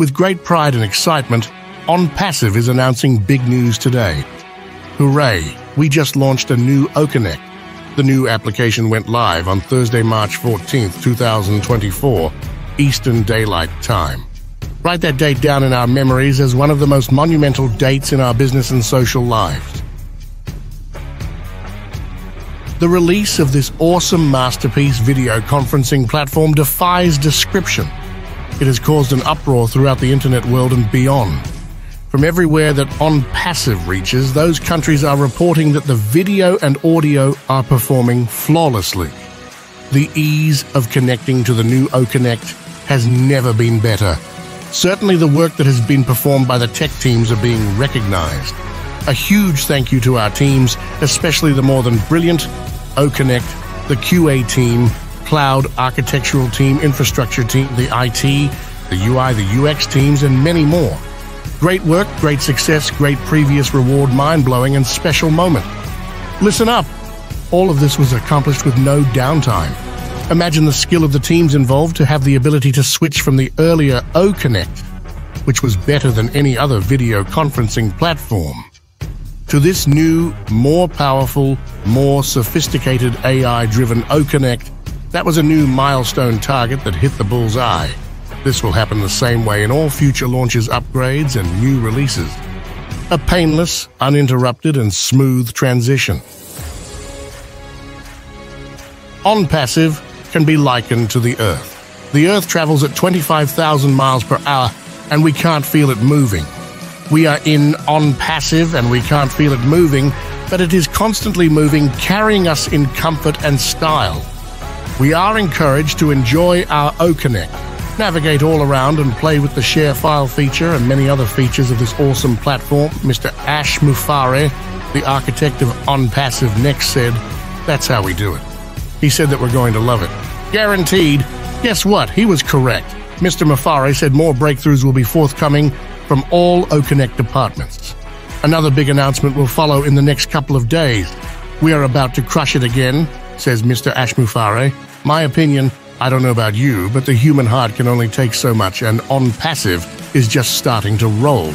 With great pride and excitement, ONPASSIVE is announcing big news today. Hooray! We just launched a new OConnect. The new application went live on Thursday, March 14th, 2024, Eastern Daylight Time. Write that date down in our memories as one of the most monumental dates in our business and social lives. The release of this awesome masterpiece video conferencing platform defies description. It has caused an uproar throughout the internet world and beyond. From everywhere that ONPASSIVE reaches, those countries are reporting that the video and audio are performing flawlessly. The ease of connecting to the new OConnect has never been better. Certainly, the work that has been performed by the tech teams are being recognized. A huge thank you to our teams, especially the more than brilliant OConnect, the QA team, cloud architectural team, infrastructure team, the IT, the UI, the UX teams, and many more. Great work, great success, great previous reward, mind blowing, and special moment. Listen up! All of this was accomplished with no downtime. Imagine the skill of the teams involved to have the ability to switch from the earlier OConnect, which was better than any other video conferencing platform, to this new, more powerful, more sophisticated AI driven OConnect. That was a new milestone target that hit the bull's eye. This will happen the same way in all future launches, upgrades, and new releases. A painless, uninterrupted, and smooth transition. ONPASSIVE, can be likened to the Earth. The Earth travels at 25,000 miles per hour, and we can't feel it moving. We are in ONPASSIVE, and we can't feel it moving, but it is constantly moving, carrying us in comfort and style. We are encouraged to enjoy our OConnect, navigate all around and play with the share file feature and many other features of this awesome platform. Mr. Ash Mufareh, the architect of ONPASSIVE Next, said, That's how we do it. He said that we're going to love it. Guaranteed. Guess what? He was correct. Mr. Mufareh said more breakthroughs will be forthcoming from all OConnect departments. Another big announcement will follow in the next couple of days. We are about to crush it again, says Mr. Ash Mufareh. My opinion, I don't know about you, but the human heart can only take so much, and ONPASSIVE is just starting to roll.